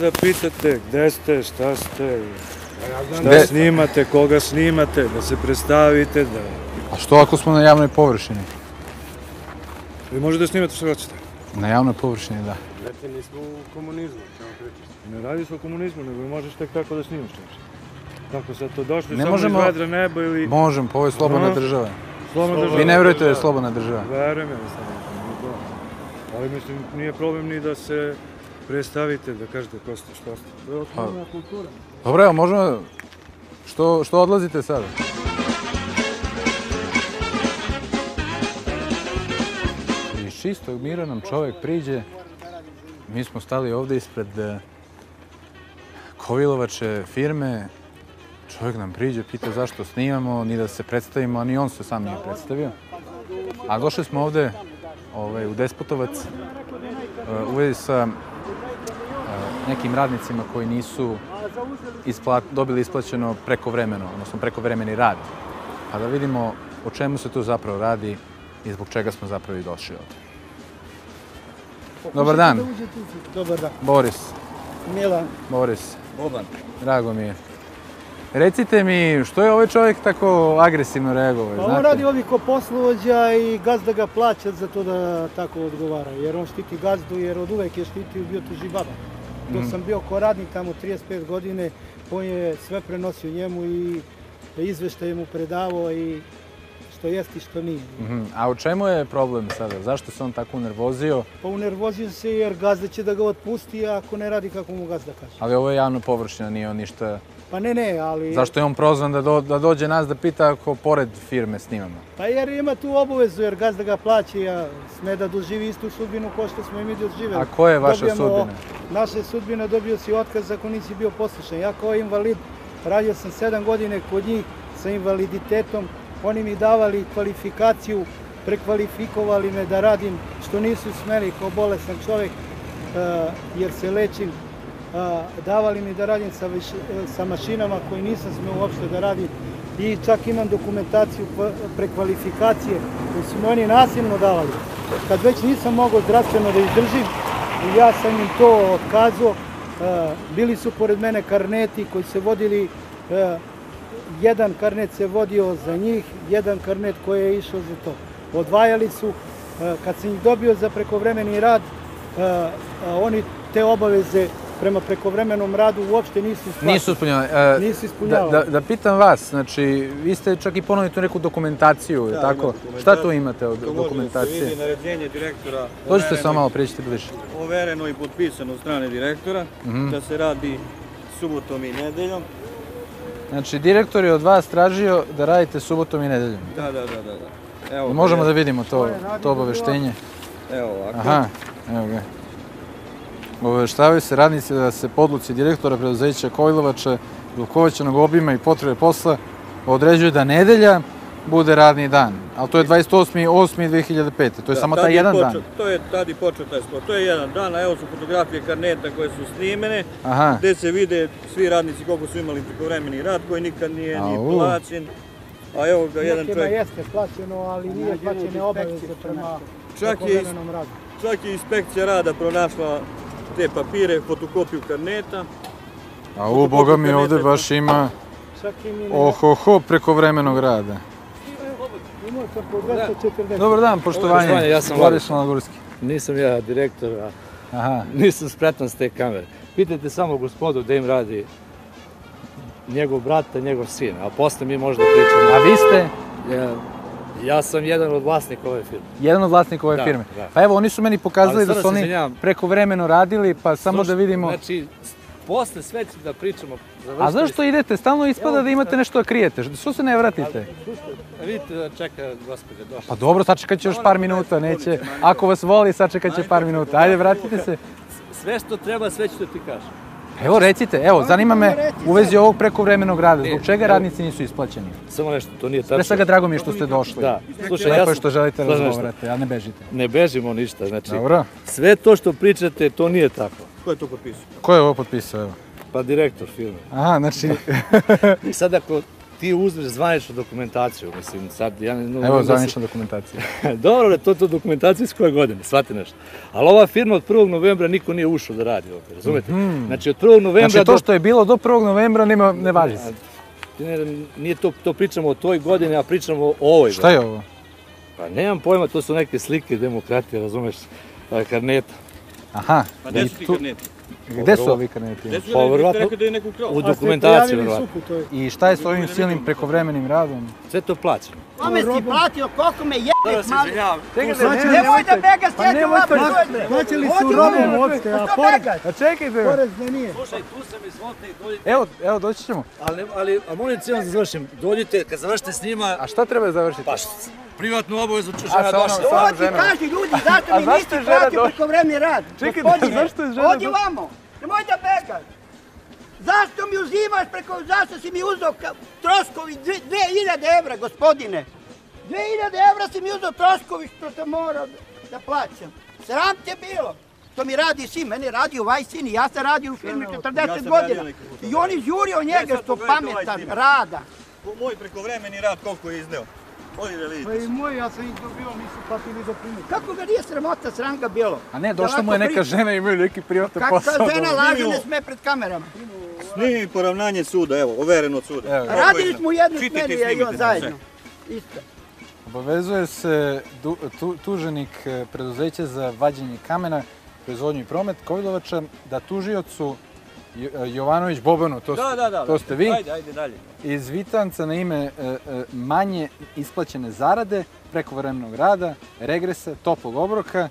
da pitate gde ste, šta ste, šta Gde- snimate, koga snimate, da se predstavite, da... A što ako smo na javnoj površini? Vi možete da snimate što hoćete. Na javnoj površini, da. Znate, nismo u komunizmu, samo pričaš. Ne radi se o komunizmu, nego možeš tek tako da snimaš čovječe. Kako sad to došli, Ne samo možemo- iz vedra neba ili... Možemo, pa ovo je slobodna država. Slobodna država. Vi ne verujete da je slobodna država? Verujem ja sam, nije problem. Ali mislim, nije problem ni da se predstavite, da kažete ko ste, šta ste. To je osnovna kultura. Dobro, evo, možemo... Što, što odlazite sada? Iz čistog mira nam čovjek priđe. Mi smo stali ovdje ispred eh, Kovilovače firme. Čovjek nam priđe, pita zašto snimamo, ni da se predstavimo, a ni on se sam nije predstavio. A došli smo ovdje ovaj, u Despotovac eh, u vezi sa nekim radnicima koji nisu ispla- dobili isplaćeno prekovremeno, odnosno prekovremeni rad. Pa da vidimo o čemu se tu zapravo radi i zbog čega smo zapravo i došli ovdje. Dobar dan, Dobar dan. Boris. Milan. Boris, Boban. drago mi je. Recite mi, što je ovaj čovjek tako agresivno reagovao? Pa on radi ovih ko poslovođa i gazda ga plaća za to da tako odgovara. Jer on štiti gazdu, jer od uvek je štitio bio tuži baba. Dok sam bio ko radnik tamo 35 godine, on je sve prenosio njemu i izveštaje mu predavao i što jest i što nije. Mhm, A u čemu je problem sada? Zašto se on tako unervozio? Pa unervozio se jer gazda će da ga otpusti ako ne radi kako mu gazda kaže. Ali ovo je javna površina, nije on ništa... Pa ne, ne, ali... Zašto je on prozvan da, do- da dođe nas da pita ako pored firme snimamo? Pa jer ima tu obavezu, jer gazda ga plaća, a sme da doživi istu sudbinu kao što smo i mi doživjeli. A koja je vaša Dobijamo- sudbina? Naša sudbina dobio si otkaz ako nisi bio poslušan. Ja kao invalid radio sam sedam godine kod njih sa invaliditetom. Oni mi davali kvalifikaciju, prekvalifikovali me da radim što nisu smeli kao bolesan čovjek eh, jer se lečim. Eh, davali mi da radim sa, sa mašinama koje nisam smeo uopšte da radim i čak imam dokumentaciju kva- prekvalifikacije koju su mi oni nasilno davali. Kad već nisam mogao zdravstveno da izdržim, ja sam im to otkazao. E, bili su pored mene karneti koji se vodili, e, jedan karnet se vodio za njih, jedan karnet koji je išao za to. Odvajali su, e, kad sam ih dobio za prekovremeni rad, e, a oni te obaveze prema prekovremenom radu uopšte nisu isplatili. Nisu ispunjavali. E, Nisu ispunjavali. Da, da, da pitam vas, znači, vi ste čak i ponovili tu neku dokumentaciju, je tako? Šta tu imate od To da se dokumentacije? vidi naređenje direktora. Dođite samo malo, priđite bliže. Overeno i potpisano od strane direktora, Mhm. da se radi subotom i nedeljom. Znači, direktor je od vas tražio da radite subotom i nedeljom. Da, da, da, da. da. Evo, Možemo da vidimo to, to obaveštenje. Evo ovako. Aha, evo ga. Obaveštavaju se radnici da se podluci direktora preduzeća Kojlovača zbog povećanog obima i potrebe posla određuje da nedelja bude radni dan. Ali to je 28.8.2005. To je Da, samo taj je jedan dan. To je tad i počeo taj sport. To je jedan dan, a evo su fotografije karneta koje su snimene, Aha, gde se vide svi radnici koliko su imali prekovremeni rad, koji nikad nije ni plaćen. A evo ga jedan Nekima čovjek, jeste plaćeno, ali nije plaćene obaveze prema prekovremenom radu. čak je inspekcija rada pronašla te papire, fotokopiju karneta. a u boga mi ovde baš ima ohoho prekovremenog rada. Sam po 240. Dobar dan, poštovanje. Poštovanje, ja sam Vladislav Malagurski. Nisam ja direktor, a Aha, nisam spretan s te kamere. Pitajte samo gospodu da im radi njegov brata, njegov sin, a posle mi možda pričamo. a vi ste Ja, ja sam jedan od vlasnika ove firme. jedan od vlasnika ove Da, firme. da. Pa evo, oni su meni pokazali Ali da su oni izvinjavam. prekovremeno radili, pa samo da Slušaj, vidimo. Znači, posle sve ću da pričamo. A zašto idete? Stalno ispada da imate nešto da krijete. Što se ne vratite? Vidite da čeka gospođa, došla. Pa dobro, sačekat će još par minuta, neće. Ako vas voli, sačekat će par minuta. Ajde, vratite se. Sve što treba, sve ću da ti kažem. Evo, recite, evo, zanima me u vezi ovog prekovremenog rada. Zbog čega radnici nisu isplaćeni? Samo nešto, to nije Pre tačno. svega, drago mi je što ste došli. Da, slušaj, Lepo ja je sam... što želite razgovarate, a ne bežite. Ne bežimo ništa, znači, Dobro. sve to što pričate, to nije tako. Ko je to potpisao? Ko je ovo potpisao, evo? Pa direktor firme. Aha, znači, I sad ako ti uzmeš zvaničnu dokumentaciju, mislim, sad ja ne... Evo, da zvanična dokumentacija. Dobro, da to to dokumentacija iz koje godine, shvati nešto. Ali ova firma od 1. novembra niko nije ušao da radi ovde, razumete? Znači od 1. novembra Znači, to što je bilo do 1. novembra nema, ne važi se. Ne, nije to, to pričamo o toj godini, a pričamo o ovoj Šta je ovo? Pa nemam pojma, to su neke slike demokratije, razumeš, karneta. Aha, Pa gde su ti karneti? gde su ovi karneti? Gde su Pa, rekli da je neko ukrao? U dokumentaciji, verovatno. je. I šta je s ovim silnim prekovremenim radom? Sve to plaćeno. Kome si platio, koliko me jebeš, mali? Znači, Nemoj da begaš, Pa sjedi nemojte, ovako, dođe. plaćali su Odi robom vamo. uopšte, a porez? A čekajte, porez ne nije. Slušaj, tu sam izvolite i dođite. evo, evo doći ćemo. Ali, ali, a molim cijelom da završim. Dođite, kad završite s njima, A šta treba završiti? pa privatnu obavezu ću A, žena došla. Odi, ženom. kaži ljudi, zašto A mi platio došla? prekovremeni rad? Čekaj, zašto je žena Odi došla? vamo, nemoj da begaš. Zašto mi uzimaš preko, zašto si mi uzeo ka- troškovi 2000 evra, gospodine? 2000 evra si mi uzeo troškovi što sam morao da plaćam. Sram te bilo. To mi radi sin, meni radi ovaj sin i ja sam radio u firmi Ja 40 sam radio godina. I oni žurio njega sad što ovaj pametan, rada. Moj prekovremeni rad koliko je izneo. Odi da vidite. Pa i moj, ja sam ih dobio, nisu platili do primjer. Kako ga nije sramota, sram ga bilo? A ne, došla mu je neka žena i imaju neki Kakva posao. žena da- laže ne sme pred kamerama. Snimi poravnanje suda, evo, overeno od suda. Radili smo u jednoj Čitajte smeri, i ja i on snimite zajedno. Isto. Obavezuje se du, tu, tuženik e, preduzeća za vađenje kamena, proizvodnju i promet Kovilovača da tužiocu e, Jovanović Bobanu, to, Da, da, da. to ste vi, Ajde, ajde dalje. iz Vitanca na ime e, manje isplaćene zarade, prekovremenog rada, regresa, toplog obroka,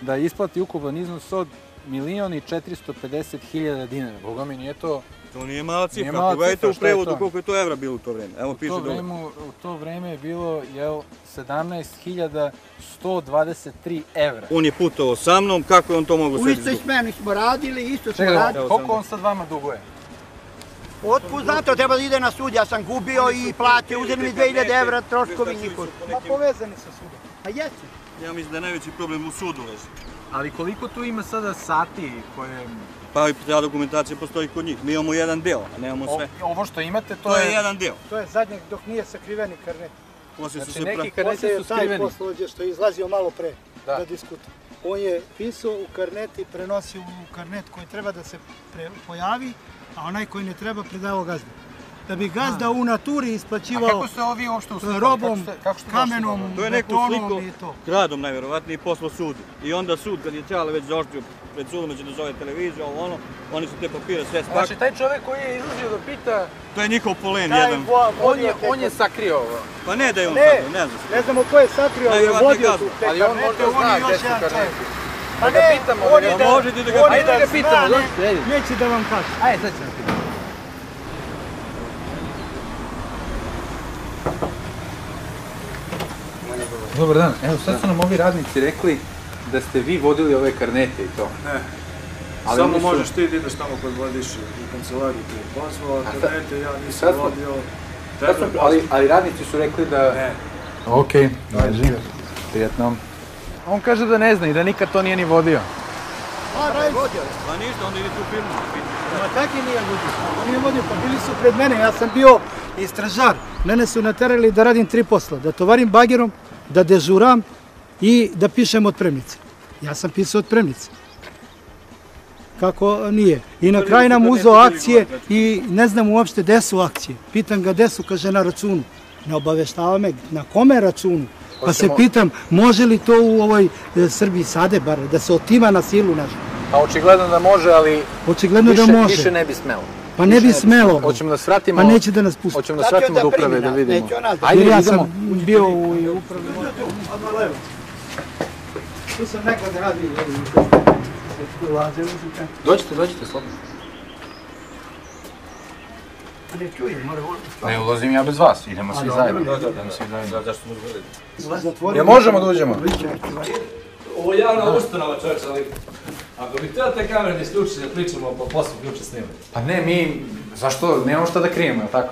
da isplati ukupan iznos od milion i 450 hiljada dinara. Boga mi nije to To nije mala cifra. Nije mala Pogledajte cifra, u prevodu koliko je to evra bilo u to vreme. Evo U piše to, dole. vreme, u to vreme je bilo jel, 17.123 evra. On je putovao sa mnom, kako je on to mogao U sebi istoj izgubiti? smeni smo radili, isto smo Čekaj, radili. Koliko on sad vama duguje? Otpust zato treba da ide na sud, ja sam gubio i platio, uzeli mi 2000 evra troškovi njihovi. Ma povezani sa sudom. Pa jesi. Ja mislim da je najveći problem u sudu leži. Ali koliko tu ima sada sati koje... Pa i ta dokumentacija postoji kod njih. Mi imamo jedan deo, a nemamo sve. O, ovo što imate, to, To je jedan deo. To je zadnjeg dok nije sakriveni karnet. Poslije su Znači se neki pra... karneti Poslije su skriveni. poslovođe što je izlazio malo pre Da. da. On je pisao u karnet i prenosio u karnet koji treba da se pre, pojavi, a onaj koji ne treba predavao gazda. Da bi gazda u naturi isplaćivao kako ste ovi uopšte uslikali? robom, Kako ste, kamenom? To je neko betonom sliko i to. gradom najverovatnije i poslo sudu. I onda sud, kad je Ćale već zaoštrio pred sudom da će da zove televiziju, ovo ono, oni su te papire sve Znači, spakli. taj čovjek koji je izlazio da pita, To je njihov polen jedan. on je, on je sakrio ovo. Pa ne da je on Ne. sad, ne znam. Ne znamo ko je sakrio, ali je vodio tu Ali on možda zna i gde su karneti. čovjek. Pa da pitamo, on da i da, možete da ga i da Ajde da ga pitamo, dođite, ne- ajde. Neće da vam kaže. Ajde, sad ćemo Dobar dan, evo sad su nam ovi radnici rekli da ste vi vodili ove karnete i to. Ne. Ali Samo su- možeš ti da ideš tamo kod vodiš u kancelariju ti je pozvao, A karnete ja nisam vodio. Sad sam, ali, ali radnici su rekli da... Ne. Ok, drži. Prijetno. On kaže da ne zna i da nikad to nije ni vodio. A, raj, Pa ništa, onda ide tu firmu. Ma taki nije vodio. On nije vodio, pa bili su pred mene, ja sam bio istražar. Mene su naterali da radim tri posla. Da tovarim bagerom, da dežuram i da pišem otpremnice. Ja sam pisao otpremnice. Kako nije. I na kraju nam uzeo akcije i ne znam uopšte gde su akcije. Pitam ga gde su, kaže na računu. Ne obaveštava me na kome računu. Pa se pitam, može li to u ovoj e, Srbiji sade bar, da se otima na silu nešto? Pa očigledno da može, ali Očigledno da može. ne bi smelo. Pa ne bi smelo. Hoćemo da svratimo... Pa neće da nas pusti. Hoćemo da svratimo da do uprave primi da nas, vidimo. da Ajde, ja sam bio u upravi. Tu sam nekad radio. Dođite, dođite, slobodno. Ne čujem, mora Ne ulazim ja bez vas, idemo svi zajedno. Idemo svi zajedno. zatvoriti. Ja možemo da uđemo? Ovo je javna ustanova čovječ, ali ako bi htio te kamere da isključi, da pričamo, pa posle ključe snimati. Pa ne, mi, zašto, nemamo šta da krijemo, je tako?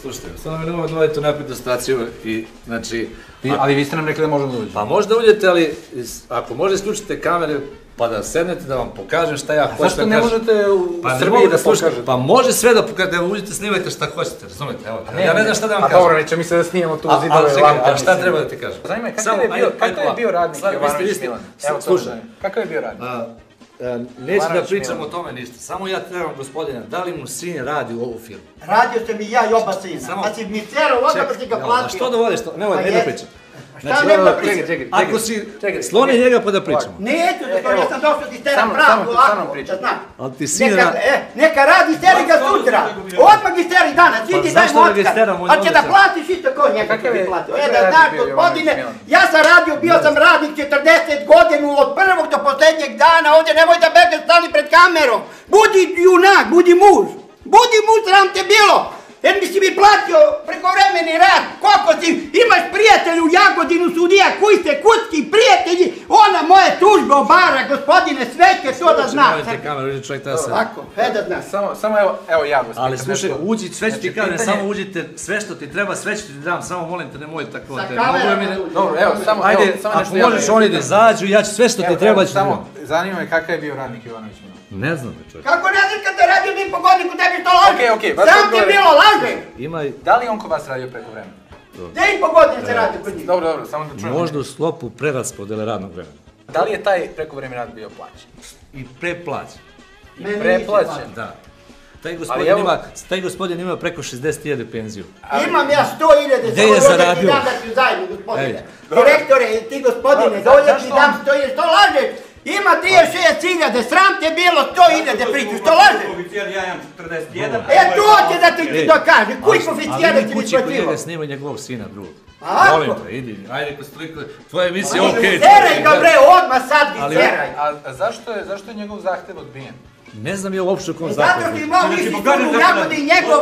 Slušajte, samo mi nemoj dovoditi u naprednu staciju i, znači, Vi, ali vi ste nam rekli da možemo da uđemo. Pa možda uđete, ali ako možda isključite kamere, pa da sednete da vam pokažem šta ja hoću da Zašto kažem. ne možete u Pa ne Srbiji da da slušate, pokažete? pa može sve da pokažete, da uđete, snimajte šta hoćete, razumete, evo, ja ne znam šta da vam A kažem. dobro, neće mi se da snimamo tu A, zidove. ali čekaj, lampe, a šta treba da ti kažem? Zanima kakav je bio, kakav je bio radnik Jovanović. Milan? Evo, slušaj. Kakav je bio radnik? A, neću da pričam o tome ništa, samo ja trebam gospodina, da li mu sin radi u ovu firmu? Radio sam i ja i oba sina. Samo- Pa si mi cero ovoga pa si ga evo, platio. a što dovodiš to? Nemoj, Pa ne da jes. pričam. Šta Znači, nema Čekaj, pričati? čekaj, Ako si, čekaj, sloni čekaj. njega pa da pričamo. Neću, zato Evo. ja sam došao ti Samo- pravdu ovako, da znaš. Ali ti sin Neka, e, neka radi, steri ga sutra. Odmah ga steri danas, idi daj mu da otkaz. Pa je će da platiš isto ko njega će ti platio. E da znaš gospodine, ja sam radio, bio sam radnik 40 godinu od prvog do posljednjeg dana, ovdje nemoj da beže stani pred kamerom. Budi junak, budi muž. Budi muž, sram te bilo. Jer mi si mi platio prekovremeni rad. Koliko si, imaš prijatelj u Jagodinu, sudija, koji ste kutski prijatelji. Ona moje tužbe obara, gospodine, sve će to da zna. Nemojte kameru, čovjek treba se... Ovako, sve da zna. Samo, samo evo, evo ja vas Ali slušaj, uđi, sve ću ti Znači, kažem, samo uđite, sve što ti treba, sve ću ti dam, samo molim te, nemoj tako. Sa te, kamerom da ne- uđe. Dobro, evo, samo, Ajde, evo, samo ako nešto ja možeš da- oni da izađu, ja ću sve što ti treba ću dam. Samo, zanima me kakav je bio radnik Jovanović Milan. Ne znam, čovjek. Kako ne znaš kad te radio mi po godinu, tebi što laže? Okej, okej, baš Sam ti odgovor- bilo laže. Ima i Da li je on kod vas radio preko vremena? Gdje i po godinu se radi kod njih? Dobro, dobro, samo da čujem. možda u sklopu preraspodele radnog vremena. Da li je taj prekovremeni rad bio plaćen? I preplaćen. Meni Preplaćen. Da. Taj gospodin, evo- ima, taj gospodin ima preko 60.000 penziju. plaćao. Imam ja sto iljede, Gdje je zaradio? dam da ću zajedno, gospodine. Direktore, ti gospodine, zašto ti dam sto iljede, što lažeš? Ima 36 iljede, sram te bilo sto iljede priču, što lažeš? Oficijer, ja imam 41. E to će da ti Ej, dokaže, koji Ali- koficijene ali ti idi mi kući kod njega snimaj njegovog sina drugog. Ako? Molim te, idi. Ajde, si toliko, tvoja emisija je okej. Seraj ga bre, odmah sad Ali- seraj. A, zašto je, zašto je njegov zahtev odbijen? Ne znam je uopšte u kom Zato što zakonu. imao nisi tu u Jagodi da- njegov...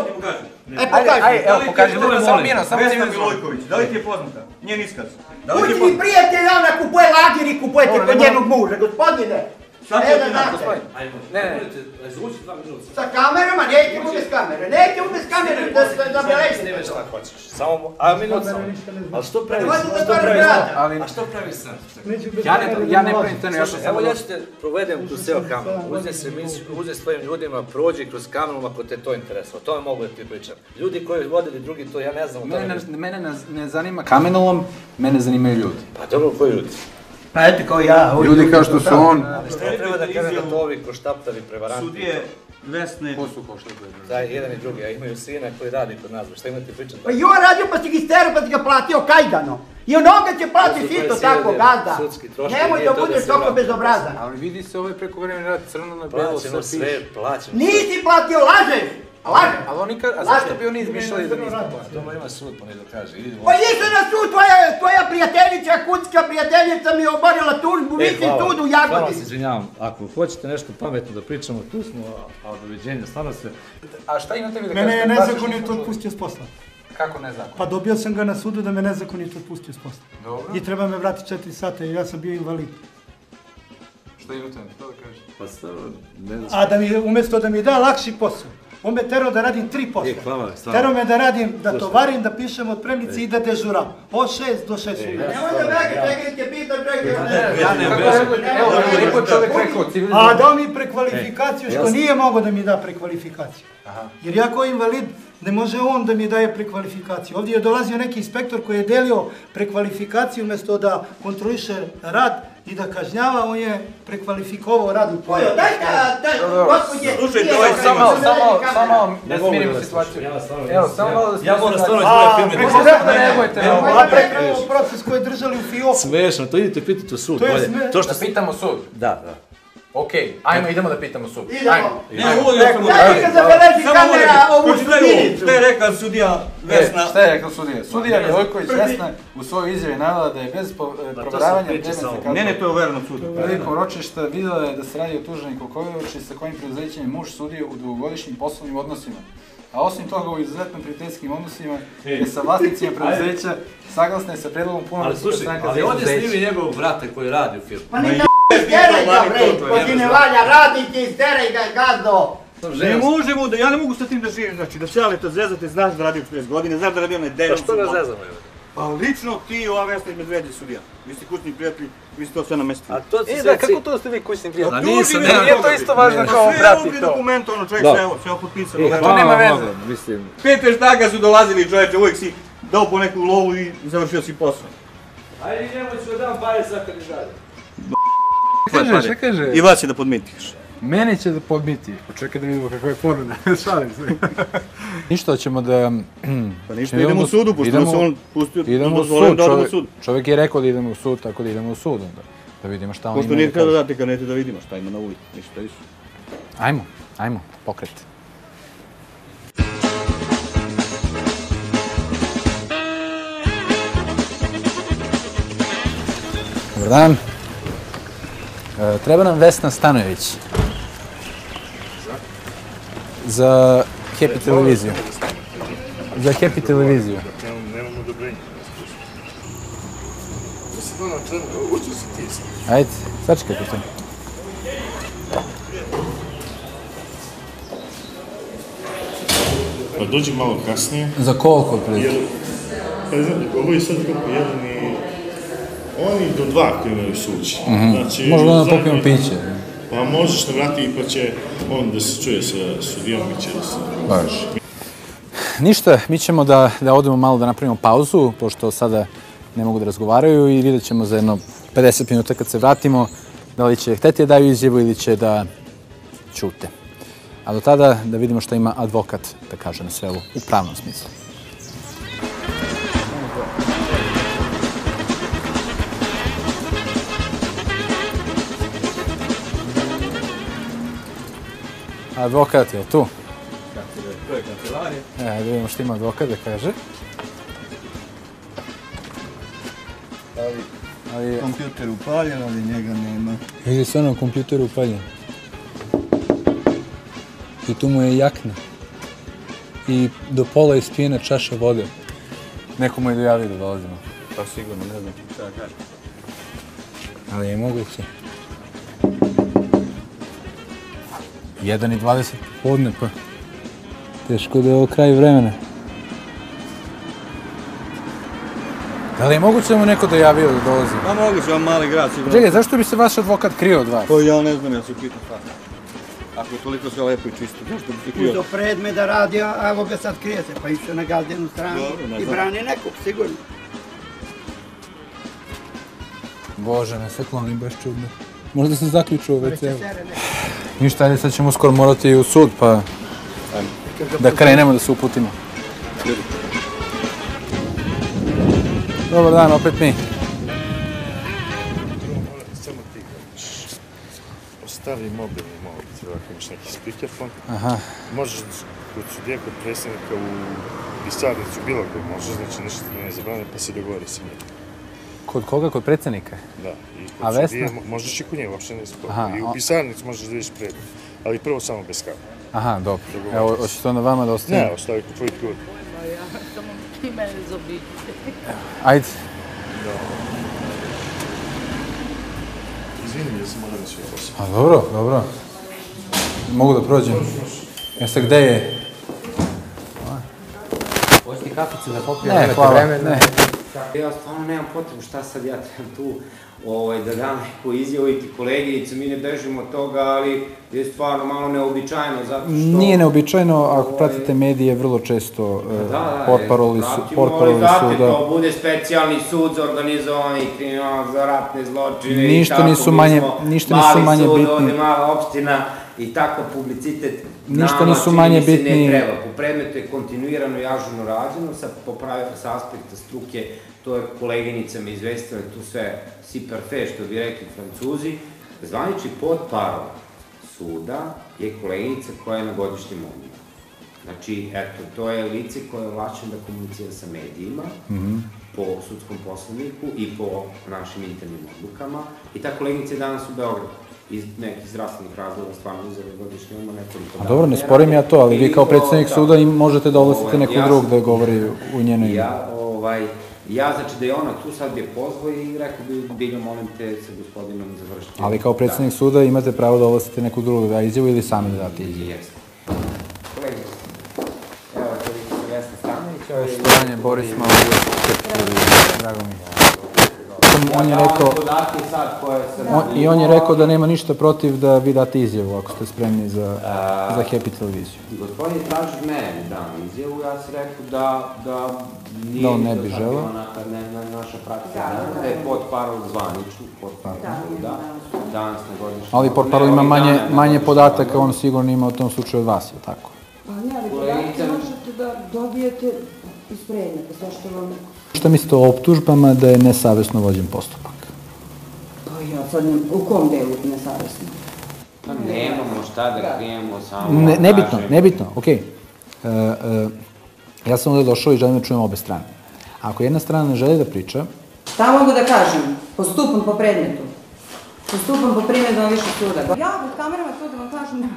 E pokaži. ajde, evo, Da ti pokaži, to samo mirno, samo civilizovano. Milojković, da li ti je poznata? Njen iskaz. Da li ti Kući je mi poznata? prijatelj, ona kupuje lager i kupujete kod njenog muža, gospodine. Da ti znate. Gospodin, ne, ne, Zvuči dva minuta. Sa kamerama, nećemo bez kamere, nećemo bez kamere da se da beležite. Snimaj šta hoćeš. Samo, a minut samo. Ali što pravi Nemojte da što stvarno pravi brata. ali A što pravi sam? ja ne, ja ne pravim sam Evo samo ja ću te provedem tu ceo kameru. Uzmi se uzmi s tvojim ljudima, prođi kroz kameru ako te to interesuje. O tome mogu da ti pričam. Ljudi koji vodili drugi to, ja ne znam. Mene, mene ne, ne zanima kamenolom, mene zanimaju ljudi. Pa dobro, koji ljudi? Pa eto kao ja. ovi Ljudi kao što su on, Ali što treba da kažem da to ovi koštaptavi, prevaranti. Sudije Vesne ko su ko što je Taj jedan i drugi, a imaju sina koji radi kod nas. Šta imate pričati? Pa i on radio pa si ga isterao pa si ga platio kajdano. I onoga će platiti isto 20.000 tako, gazda. Nemoj da da budeš toliko bezobrazan. Ali vidi se ovaj prekovremeni rad crno na belo, sve Plaćeno piše. sve, plaćeno. Nisi platio, lažeš. Lažeš. Ali oni ka, a zašto bi oni izmišljali da niste platili? Tamo ima sud, pa ne dokaže. Idi, Pa išli na sud, tvoja, tvoja prijateljica, kutska prijateljica mi je oborila tužbu, E, hvala. sud u Hvala se, Jagodini. izvinjavam. Ako hoćete nešto pametno da pričamo, tu smo, a, doviđenja, stvarno se... A šta imate vi da Mene je kažete? Nezakonito nismo otpustio s posla. Kako nezakonito? Pa dobio sam ga na sudu da me nezakonito otpustio s posla. Dobro. I treba me vratiti 4 sata jer ja sam bio invalid. Šta imate na to da kažete? Pa stvarno, ne znam. A da mi, umjesto da mi da lakši posao, on me terao da radim tri posla. E, hvala, stvarno. Terao me da radim, da tovarim, da pišem otpremnice i da dežuram. Od 6 do 6 ujutro. Nemoj da begaš, čekaj, te pitam čovjek. Ja ne rekao- Evo, koliko rekao, A civilizovano. dao mi prekvalifikaciju, što jasno. nije mogao da mi da prekvalifikaciju. Jer ja kao invalid ne može on da mi daje prekvalifikaciju. Ovdje je dolazio neki inspektor koji je delio prekvalifikaciju umjesto da kontroliše rad i da kažnjava, on je prekvalifikovao rad u Ojo, daj da, da, gospođe. Slušajte, ovaj Samo, samo samo, da Ne smirimo da situaciju. ja Evo, samo ja- malo da Ja smirimo moram stvarno situaciju. iz moje firme. Možda da- da reagujete na ovo. Ja prekrao proces koji je držali u Fioku. Smešno, to idite pitati u sud. To je bolje. sme- To što Da pitamo sud. Da, da. Okej, ajmo, idemo da pitamo sud. Idemo. Ajmo. Ne, ovo je. Daj zabeleži Samo kamera ovu sudinicu. Šta je rekla sudija Vesna? E, šta je rekao sudija? Sudija Milojković Vesna u svojoj izjavi navela da je bez e, vremena samo. zakazala- Ne, ne, to je overeno suda. Prilikom ročišta videla je da se radi o tuženiku Kojovići sa kojim preduzećem je muž sudio u dugogodišnjim poslovnim odnosima. A osim toga u izuzetno prijateljskim odnosima je sa vlasnicima preduzeća saglasna je sa predlogom punog Ali slušaj, ali ovdje snimi njegov brate koji radi u firmu. Pa neka isteraj ga, bre, gospodine Valja, radite, isteraj ga, gazdo. Ne možemo da, ja ne mogu sa tim da živim, znači da šalite, zezate, znaš da radim 40 godine, znaš da radim onaj Pa deo. što ga zezamo, evo? Pa lično ti i ova Vesna Medveđe sudija. Vi ste kućni prijatelji, vi ste to sve namestili. A to se E, sve da, kako to ste vi kućni prijatelji? nisam, Tuži ja. me, Nije to isto važno kao Sve brati ovdje to. dokumentovano, čovjek, Da. sve evo, sve potpisano. E. To nema veze. Mislim, Pet veštaga su dolazili čovječe, uvijek si dao po neku lovu i završio si posao. Ajde, njemu ću dam pare izađe. Kaže, šta kaže? I vas je da podmitiš. Mene će da podmiti. Počekaj da vidimo kakva je ponuda. Šalim se. Ništa, ćemo da... Pa ništa, Idemo idemo u u- sudu, pošto idemo- nas on pustio, Idemo u sud, da čovjek, sud. čovjek je rekao da idemo u sud, tako da idemo u sud onda. Da vidimo šta on Pošto ima nije da kada kaže. date kanete da vidimo šta ima na ulici, ništa više. Ajmo, ajmo, pokret. Dobar dan. E, treba nam Vesna Stanojević. Za Happy televiziju. Za Happy televiziju. Nemam odobrenja. Ajde, sačekajte to. Pa dođi malo kasnije. Za koliko otprilike? Jer, pa znam, ovo je sad kako jedan i... Oni do dva ako imaju sući. Znači, Možda zadnji- popijemo piće. Pa možeš na vrati pa će on da se čuje sa sudijom i će da se... Baš. Ništa, mi ćemo da, da odemo malo da napravimo pauzu, pošto sada ne mogu da razgovaraju i vidjet ćemo za jedno 50 minuta kad se vratimo da li će hteti da daju izjavu ili će da ćute. A do tada da vidimo šta ima advokat da kaže na sve ovo u pravnom smislu. Advokat je tu. To je kancelarija. E, da vidimo šta ima advokat da kaže. Ali, Kompjuter upaljen, ali njega nema. vidi se ono kompjuter upaljen. I tu mu je jakna. I do pola je ispijena čaša vode. Neko mu je dojavio da dolazimo. Pa sigurno, ne znam šta da kažem. Ali je moguće. 1 i 20 podne, pa teško da je ovo kraj vremena. Da li je moguće da mu neko dojavio da dolazi? Pa mogu se vam mali grad sigurno. Čekaj, zašto bi se vaš advokat krio od vas? Pa ja ne znam, ja se pitam šta. Ako je toliko sve lepo i čisto, zašto bi se krio? Uzeo predmet da radi, a evo ga sad krije se, pa išao na gazdenu stranu ne i brani nekog, sigurno. Bože, me se kloni baš čudno. Možda sam zaključio sere nekog. Ništa, ajde, sad ćemo skoro morati u sud, pa da krenemo da se uputimo. Dobar dan, opet mi. Ostavi mobilni mobitel, ako imaš neki speakerfon. Aha, Možeš kod sudije, kod predsjednika u pisarnicu, bilo gdje možeš, znači ništa ti ne zabrane, pa se dogovori sa njim. Kod koga? Kod predsjednika? Da, i kod A Vesna? možeš i kod nje, uopšte ne sporo. Aha, I u pisarnicu možeš da vidiš predmet, ali prvo samo bez kave. Aha, dobro. Evo, hoćete onda vama da ostavim? Ne, ostavi kod tvojih ljudi. Ajde. Izvini, ja sam moram na svoj posao. A dobro, dobro. Mogu da prođem? Jeste gde je? Hoćete kapicu da popijem? Ne, hvala, vremena? Ne. Ja stvarno nemam potrebu šta sad ja trebam tu ovaj, da dam neku izjavu i ti koleginicu, mi ne bežimo od toga, ali je stvarno malo neobičajno zato što... Nije neobičajno, ako Ovaj- pratite medije, vrlo često Da, da, portparoli e, su, pratimo, ali portparoli znate, suda. to bude specijalni sud za organizovani kriminal, za ratne zločine Ništa i tako. nisu manje- smo ništa nisu mali manje sud, bitni. ovde mala opština i tako publicitet Ništa nisu manje bitni. Ne treba. Po predmetu je kontinuirano i ažurno rađeno, sa, popravio, sa aspekta struke, to je koleginica me izvestila, tu sve si parfait, što bi rekli francuzi. Zvanični pod parol suda je koleginica koja je na godišnjem odmoru. Znači, eto, to je lice koje je ovlašćeno da komunicira sa medijima, po sudskom poslovniku i po našim internim odlukama. I ta koleginica je danas u Beogradu iz nekih zdravstvenih razloga stvarno uzela godišnje odmor nekoliko A dana. dobro, ne sporim ja to, ali vi kao predsjednik da. suda im možete da ovlastite nekog ja drugog da govori u njeno ime. Ja, ovaj, ja, znači da je ona tu sad je pozvao i rekao bi, bilja molim te sa gospodinom završiti. Ali kao predsjednik suda imate pravo da ovlastite nekog drugog da da izjavu ili sami da date Da. izjavu. Jeste. Kolegice, evo to je Vesna Stanović, Poštovanje Boris Malo, drago mi je. On je rekao, Podatke sad koje sam... on, i on je rekao da nema ništa protiv da vi date izjavu ako ste spremni za, za Happy televiziju. Gospodin traži mene da dam izjavu, ja sam rekao da, da nije Da on ne bi želeo. ona- ne, ne, naša praksa, da, da je pod parol zvanični, pod parol suda, danas na godišnjem. Ali Ne, portalo ima manje, manje podataka, on sigurno ima u tom slučaju od vas, je tako? Pa ne, ali podatke možete da dobijete iz predmeta, sve što vam... Šta mislite o optužbama da je nesavesno vođen postupak? Pa ja sad ne, u kom delu nesavesno? Pa nemamo šta da krijemo, samo... Ne, nebitno, nebitno, okej. E, e, ja sam ovde došao i želim da čujem obe strane. Ako jedna strana ne želi da priča, Šta mogu da kažem? Postupam po predmetu. Postupam po primjedbama više suda. Ja pred kamerama to da vam kažem...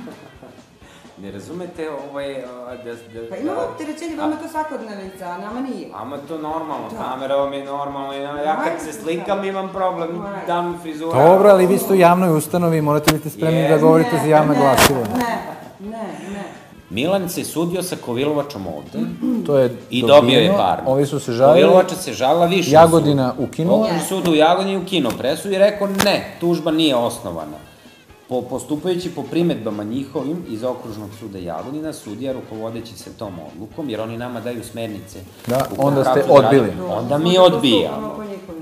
Ne razumete ovaj... a, Da, da, Pa imamo da- opterećenje, vama je to svakodnevica, a nama nije. Ama to normalno, Da. kamera vam je normalno, ja, ja kad se slikam imam problem, mi frizura. dobro, ali vi ste u javnoj ustanovi morate biti spremni da Jes. govorite za javna ne, glasila. Ne, ne, ne. Milan se sudio sa Kovilovačom ovde To je i dobio je dobijeno. parnu. Ovi su se žalili, Kovilovača se žalila više Jagodina ukinula. Okružni sud u Jagodini ukinuo presu i rekao ne, tužba nije osnovana. Po, postupajući po primetbama njihovim iz okružnog suda Jagodina, sudija rukovodeći se tom odlukom, jer oni nama daju smernice. Da, onda ste da odbili. radimo, Onda mi odbijamo.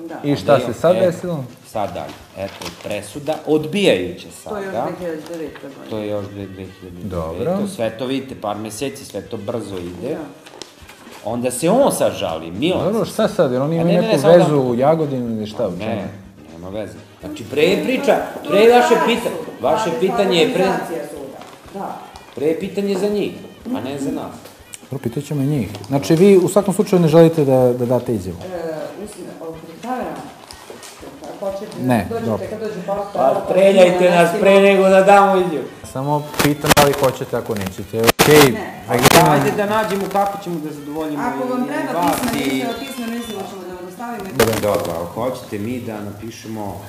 da. I šta se sad desilo? Sad dalje. Eto, presuda odbijajuće To je još sada. 2009. godine. To je još 2009. Dobro. Sve to vidite, par meseci, sve to brzo ide. Onda se on sad žali, Milan. Dobro, šta sad, jer oni imaju ne, ne, neku samo da- vezu u Jagodinu ili šta? Ne, nema veze. Znači, pre je priča, pre je vaše pitanje, vaše pitanje je pre, da. pre je pitanje za njih, a ne za nas. Dobro, pitat ćemo i njih. Znači, vi u svakom slučaju ne želite da, da date izjavu. E, mislim, kamerama. Početi, Ne, dođete, dobro. kad dođe posto. Pa preljajte nas pre nego da damo izjavu. Samo pitam da li hoćete, ako nećete. Okej, Ne. legitimno. Ajde da nađemo kako ćemo da zadovoljimo Ako vam i treba i... izjava, pismeno izjava ćemo da vam dostavimo. Dobro, ako hoćete mi da napišemo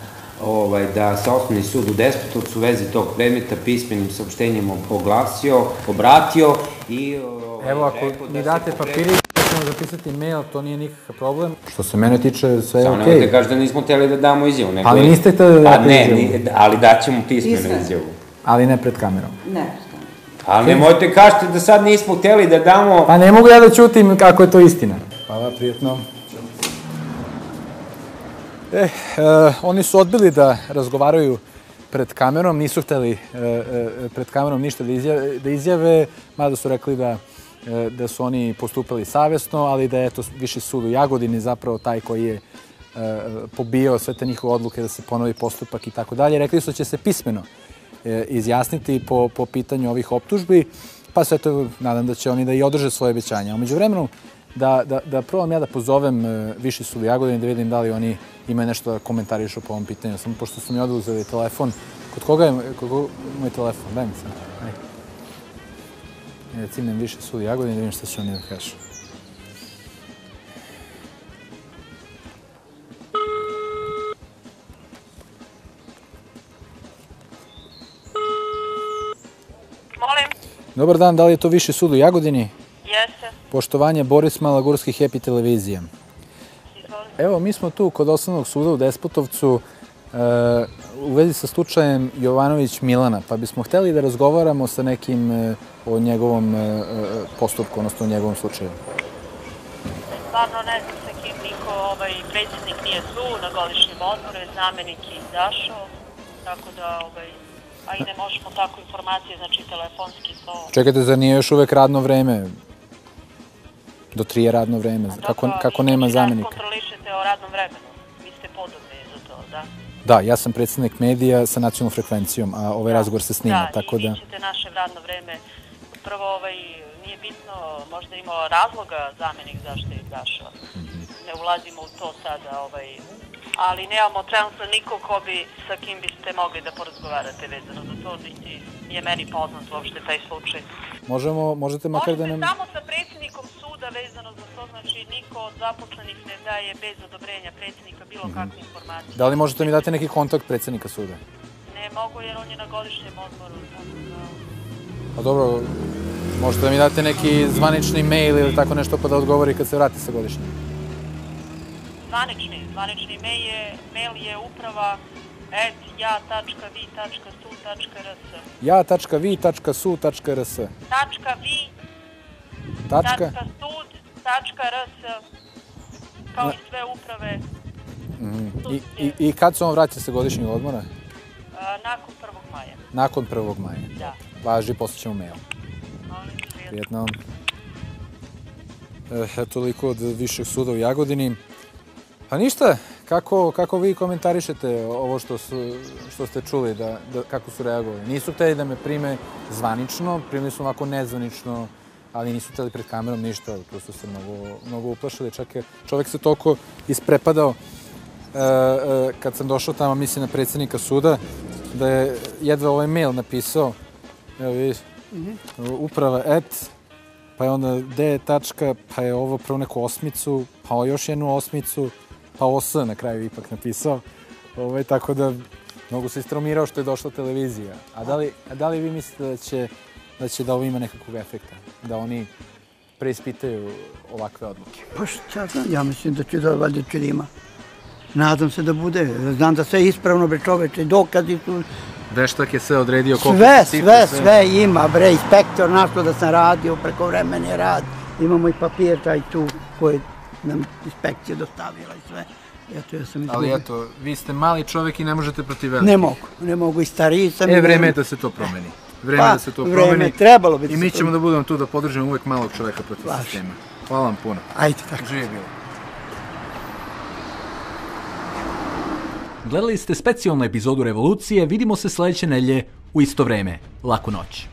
ovaj, da se osnovni sud u Despotovcu u vezi tog predmeta pismenim saopštenjem oglasio, obratio i... Ovaj, Evo, ako rekao da mi date papiri, ćemo zapisati mail, to nije nikakav problem. Što se mene tiče, sve je Samo okej. nemojte kaži da nismo hteli da damo izjavu. Nego Ali niste hteli da Pa date ne, izjavu. ni- ali daćemo pismenu Pismenu. izjavu. Ali ne pred kamerom. Ne, Ali nemojte kažete da sad nismo hteli da damo... Pa ne mogu ja da ćutim kako je to istina. Hvala, prijetno. E, e, oni su odbili da razgovaraju pred kamerom, nisu hteli e, e, pred kamerom ništa da izjave, da izjave mada su rekli da, e, da su oni postupali savjesno, ali da je to viši sud u Jagodini zapravo taj koji je pobijao sve te njihove odluke da se ponovi postupak i tako dalje. Rekli su da će se pismeno izjasniti po, po pitanju ovih optužbi, pa sve to nadam da će oni da i održe svoje obećanja. Umeđu vremenu, da, da, da probam ja da pozovem e, Viši sud u Jagodini da vidim da li oni imaju nešto da komentarišu po ovom pitanju. Samo pošto su mi oduzeli telefon, kod koga je kod koga, moj telefon? Daj mi sad. Aj. Ja cimnem Viši sud u Jagodini da vidim šta će oni da kažu. Molim, Dobar dan, da li je to Viši sud u Jagodini? Jeste, Poštovanje Boris Malagurski Happy televizija. izvolite. Evo, mi smo tu kod osnovnog suda u Despotovcu e, u vezi sa slučajem Jovanović Milana, pa bismo hteli da razgovaramo sa nekim e, o njegovom e, e, postupku, odnosno o njegovom slučaju. Stvarno ne znam sa kim niko, ovaj, predsjednik nije tu, na godišnjem odmoru je znamenik je izašao, tako da, ovaj, a i ne možemo tako informacije, znači telefonski to. Čekajte, zar nije još uvek radno vreme? Do tri je radno vreme. Kako, Dobro, kako vi- nema vi zamenika? kontrolišete o radnom vremenu, vi ste podobni za to, da? Da, ja sam predsednik medija sa nacionalnom frekvencijom, a ovaj razgovor se snima, da, tako i da... vi ćete naše radno vreme, prvo ovaj, nije bitno, možda imao razloga zamenik zašto je izašao. Mhm. Ne ulazimo u to sada, ovaj, ali nemamo trenutno nikog ko bi, sa kim biste mogli da porazgovarate vezano za to, niti je meni poznat uopšte taj slučaj. Možemo, možete makar da Možete nam... samo sa predsjednikom suda vezano za to, znači niko od zaposlenih ne daje bez odobrenja predsjednika bilo kakve informacije. Da li možete mi dati neki kontakt predsednika suda? Ne mogu jer on je na godišnjem odmoru. Da... Pa dobro, Možete da mi date neki zvanični mail ili tako nešto pa da odgovori kad se vrati sa godišnjim. Zvanični, zvanični mail je, mail je uprava at ja.vi.su.rs ja.vi.su.rs tačka vi Tačka? tačka sud tačka rs kao i sve uprave Mhm. I, i, I kad se on vraća sa godišnjeg odmora? a, nakon 1. maja. Nakon 1. maja. Da. Važi, posjećemo mail. Prijetno. E, toliko od višeg suda u Jagodini. Pa ništa, kako, kako vi komentarišete ovo što, su, što ste čuli, da, da, kako su reagovali? Nisu hteli da me prime zvanično, primili su ovako nezvanično, ali nisu hteli pred kamerom ništa, tu su se mnogo, mnogo uplašili, čak je čovek se toliko isprepadao e, e, kad sam došao tamo, mislim na predsjednika suda, da je jedva ovaj mail napisao, evo vidiš, uprava et, pa je onda d tačka, pa je ovo prvo neku osmicu, pa još jednu osmicu, pa os na kraju ipak napisao. Ovaj, tako da mnogo se istraumirao što je došla televizija. A da li, a da li vi mislite da će, da će da ovo ima nekakvog efekta? Da oni preispitaju ovakve odluke? Pa šta znam, ja mislim da će da valjda će da ima. Nadam se da bude. Znam da sve je ispravno, bre čoveče, dokazi su... Veštak je sve odredio koliko Sve, cifre, sve, sve ima, bre, inspektor, našlo da sam radio, preko vremeni rad. Imamo i papir taj tu koji nam inspekcija dostavila i sve. Eto, ja sam Ali izgubio. eto, vi ste mali čovek i ne možete protiv velikih. Ne mogu, ne mogu i stariji sam. E, vreme je da se to promeni. Vreme Pa, da se to vreme, promeni. trebalo bi da I mi ćemo da budemo tu da podržimo uvek malog čoveka protiv Važi. sistema. Hvala vam puno. Ajde, tako. Živi bilo. Gledali ste specijalnu epizodu Revolucije, vidimo se sledeće nelje u isto vreme. Laku noć.